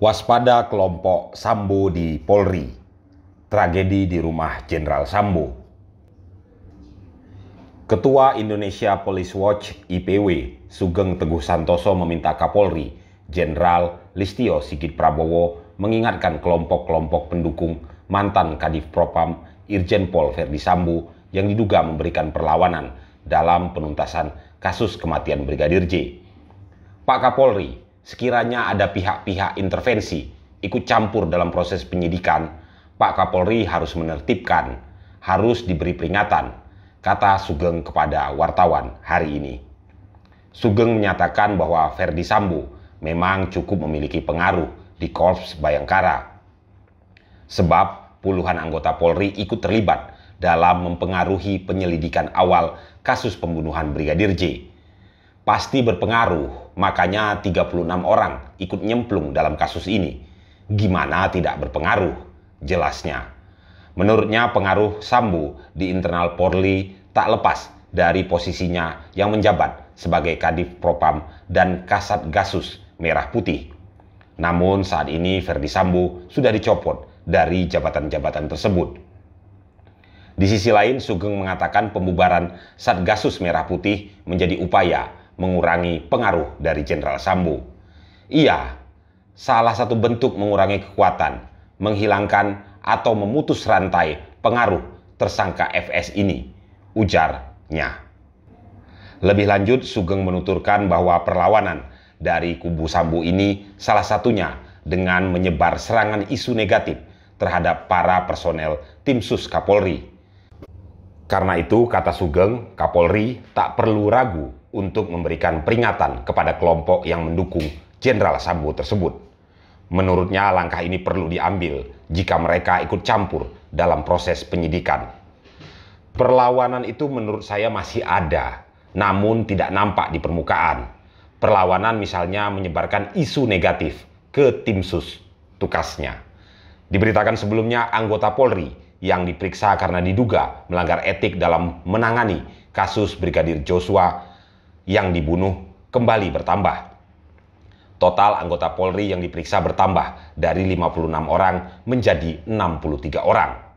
Waspada kelompok Sambo di Polri. Tragedi di rumah Jenderal Sambo. Ketua Indonesia Police Watch IPW Sugeng Teguh Santoso meminta Kapolri Jenderal Listio Sigit Prabowo mengingatkan kelompok-kelompok pendukung mantan Kadif Propam Irjen Pol Verdi Sambo yang diduga memberikan perlawanan dalam penuntasan kasus kematian Brigadir J. Pak Kapolri, sekiranya ada pihak-pihak intervensi ikut campur dalam proses penyidikan, Pak Kapolri harus menertibkan, harus diberi peringatan, kata Sugeng kepada wartawan hari ini. Sugeng menyatakan bahwa Verdi Sambo memang cukup memiliki pengaruh di Korps Bayangkara. Sebab puluhan anggota Polri ikut terlibat dalam mempengaruhi penyelidikan awal kasus pembunuhan Brigadir J pasti berpengaruh, makanya 36 orang ikut nyemplung dalam kasus ini. Gimana tidak berpengaruh? Jelasnya. Menurutnya pengaruh Sambu di internal Polri tak lepas dari posisinya yang menjabat sebagai Kadif Propam dan Kasat Gasus Merah Putih. Namun saat ini Verdi Sambo sudah dicopot dari jabatan-jabatan tersebut. Di sisi lain, Sugeng mengatakan pembubaran Satgasus Merah Putih menjadi upaya mengurangi pengaruh dari Jenderal Sambo. Iya, salah satu bentuk mengurangi kekuatan, menghilangkan atau memutus rantai pengaruh tersangka FS ini, ujarnya. Lebih lanjut, Sugeng menuturkan bahwa perlawanan dari kubu Sambo ini salah satunya dengan menyebar serangan isu negatif terhadap para personel tim sus Kapolri. Karena itu, kata Sugeng, Kapolri tak perlu ragu untuk memberikan peringatan kepada kelompok yang mendukung Jenderal Sambo tersebut. Menurutnya langkah ini perlu diambil jika mereka ikut campur dalam proses penyidikan. Perlawanan itu menurut saya masih ada, namun tidak nampak di permukaan. Perlawanan misalnya menyebarkan isu negatif ke tim sus, tukasnya. Diberitakan sebelumnya anggota Polri yang diperiksa karena diduga melanggar etik dalam menangani kasus Brigadir Joshua yang dibunuh kembali bertambah. Total anggota Polri yang diperiksa bertambah dari 56 orang menjadi 63 orang.